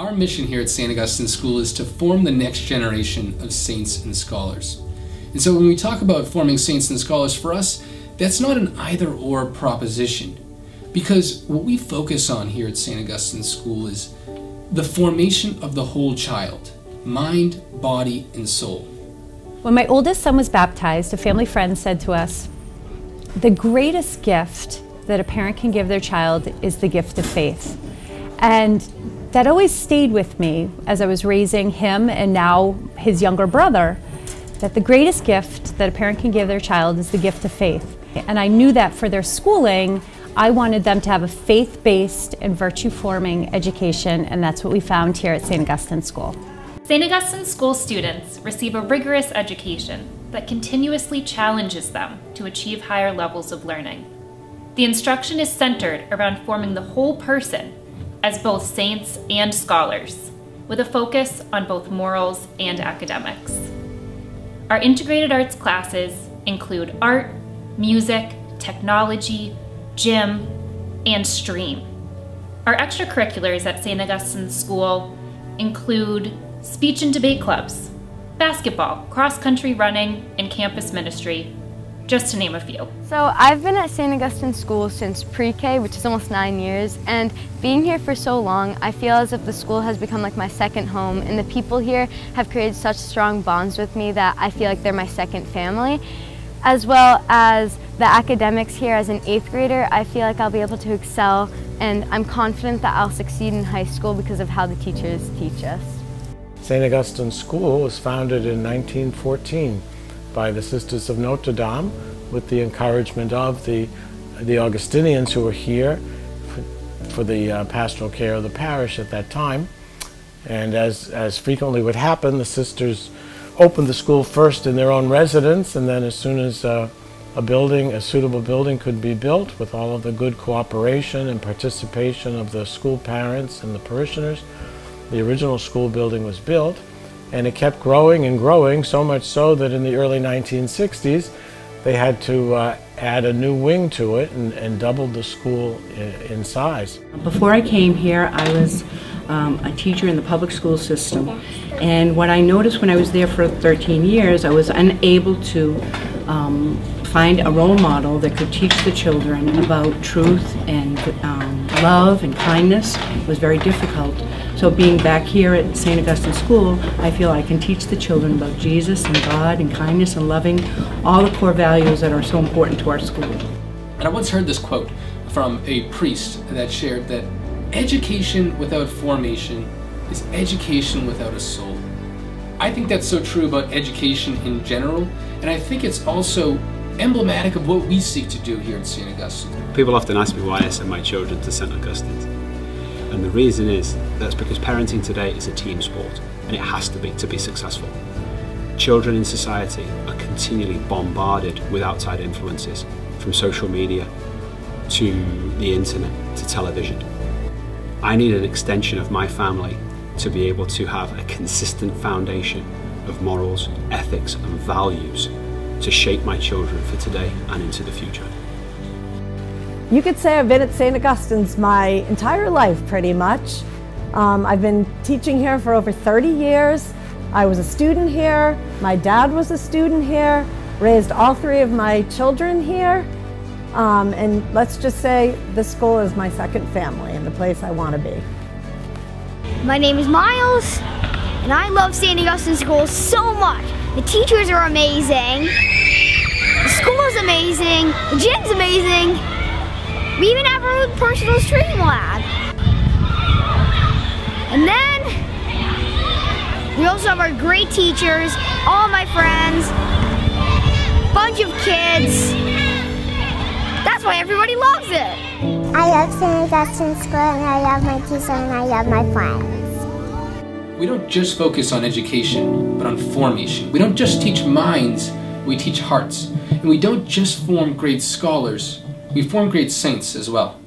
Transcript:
Our mission here at St. Augustine School is to form the next generation of saints and scholars. And so when we talk about forming saints and scholars, for us, that's not an either or proposition. Because what we focus on here at St. Augustine School is the formation of the whole child mind, body, and soul. When my oldest son was baptized, a family friend said to us, The greatest gift that a parent can give their child is the gift of faith. And that always stayed with me as I was raising him and now his younger brother, that the greatest gift that a parent can give their child is the gift of faith. And I knew that for their schooling, I wanted them to have a faith-based and virtue-forming education, and that's what we found here at St. Augustine School. St. Augustine School students receive a rigorous education that continuously challenges them to achieve higher levels of learning. The instruction is centered around forming the whole person as both saints and scholars, with a focus on both morals and academics. Our integrated arts classes include art, music, technology, gym, and STREAM. Our extracurriculars at St. Augustine School include speech and debate clubs, basketball, cross country running, and campus ministry, just to name a few. So I've been at St. Augustine School since pre-K, which is almost nine years, and being here for so long, I feel as if the school has become like my second home, and the people here have created such strong bonds with me that I feel like they're my second family. As well as the academics here as an eighth grader, I feel like I'll be able to excel, and I'm confident that I'll succeed in high school because of how the teachers teach us. St. Augustine School was founded in 1914 by the Sisters of Notre Dame with the encouragement of the, the Augustinians who were here for, for the uh, pastoral care of the parish at that time. And as, as frequently would happen, the sisters opened the school first in their own residence, and then as soon as uh, a building, a suitable building could be built with all of the good cooperation and participation of the school parents and the parishioners, the original school building was built. And it kept growing and growing, so much so that in the early 1960s, they had to uh, add a new wing to it and, and doubled the school in, in, size. Before I came here, I was um, a teacher in the public school system. And what I noticed when I was there for 13 years, I was unable to um, find a role model that could teach the children about truth and um, love and kindness It was very difficult. So being back here at St. Augustine School, I feel I can teach the children about Jesus and God and kindness and loving, all the core values that are so important to our school. And I once heard this quote from a priest that shared that education without formation is education without a soul. I think that's so true about education in general, and I think it's also emblematic of what we seek to do here at St. Augustine. People often ask me why I send my children to St. Augustine's. And the reason is that's because parenting today is a team sport and it has to be to be successful. Children in society are continually bombarded with outside influences from social media to the internet to television. I need an extension of my family to be able to have a consistent foundation of morals, ethics and values to shape my children for today and into the future. You could say I've been at St. Augustine's my entire life, pretty much. Um, I've been teaching here for over 30 years. I was a student here. My dad was a student here. Raised all three of my children here. Um, and let's just say the school is my second family and the place I want to be. My name is Miles, and I love St. Augustine School so much. The teachers are amazing. The school is amazing. The gym's amazing. We even have our own personal STREAM lab. And then we also have our great teachers, all my friends, bunch of kids. That's why everybody loves it. I love St. Augustine School and I love my teacher and I love my friends. We don't just focus on education, but on formation. We don't just teach minds, we teach hearts. And we don't just form great scholars, we form great saints as well.